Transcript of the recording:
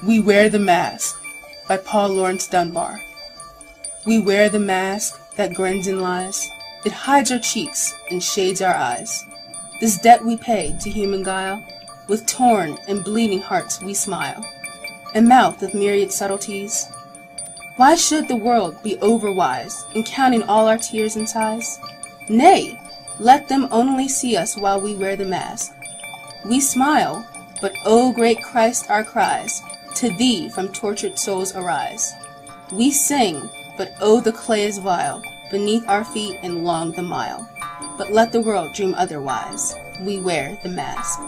We Wear the Mask by Paul Laurence Dunbar. We wear the mask that grins and lies. It hides our cheeks and shades our eyes. This debt we pay to human guile. With torn and bleeding hearts we smile. And mouth of myriad subtleties. Why should the world be overwise in counting all our tears and sighs? Nay, let them only see us while we wear the mask. We smile, but O great Christ our cries to thee from tortured souls arise. We sing, but oh the clay is vile beneath our feet and long the mile. But let the world dream otherwise. We wear the mask.